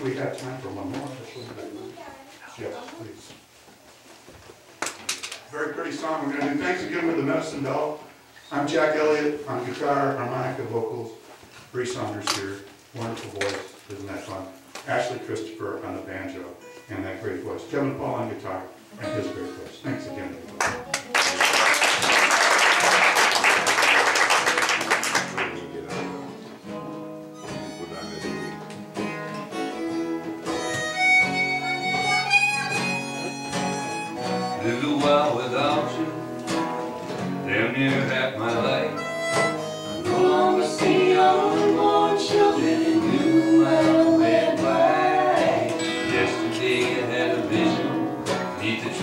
if we have time for one more. this would be nice. Yes, please. Very pretty song we're gonna do. Thanks again with the Medicine Bell. I'm Jack Elliot on guitar, harmonica, vocals. Bree Saunders here, wonderful voice, isn't that fun? Ashley Christopher on the banjo and that great voice. Kevin Paul on guitar and his great voice. Thanks again. everybody.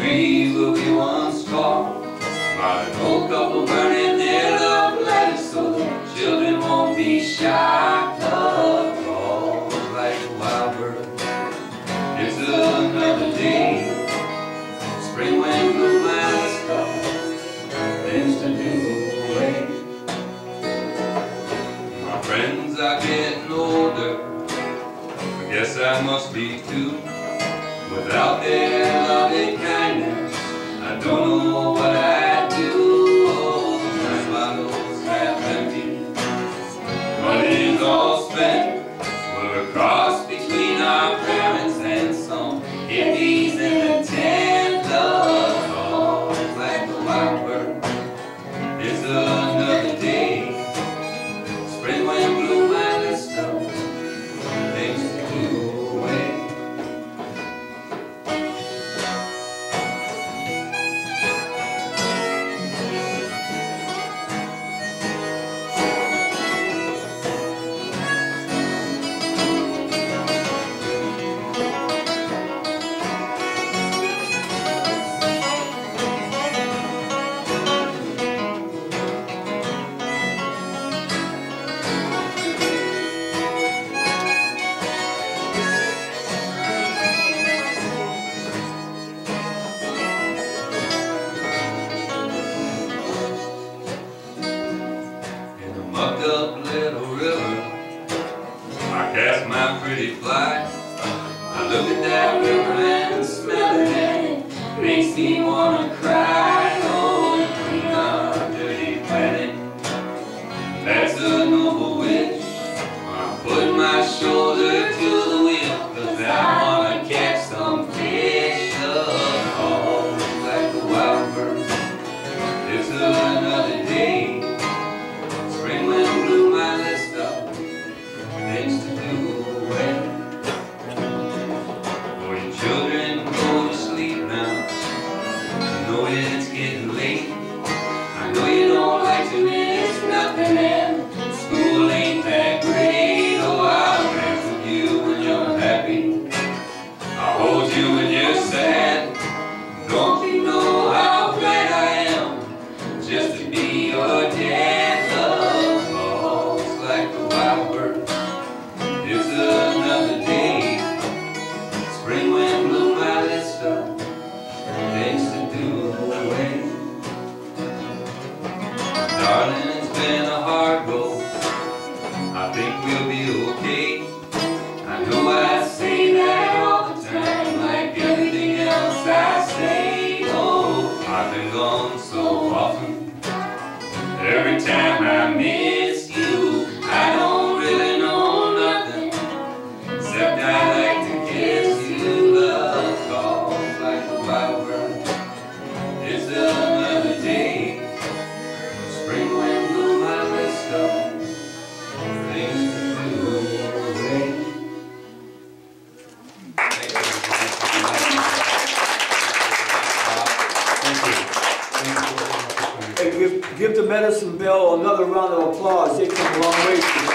Neath the tree where we once talked. About an old couple burning their love letters so the children won't be shocked. Love like a wild bird. It's another day. Spring wind blew my stuff, things to do away. My friends are getting older, I guess I must be too. Without their loving kindness, I don't know pretty flag. I look at that river and smell it makes me wanna cry. Know it's getting late. I know you don't like to miss nothing so often. Give, give the Medicine Bell another round of applause. They come a long way.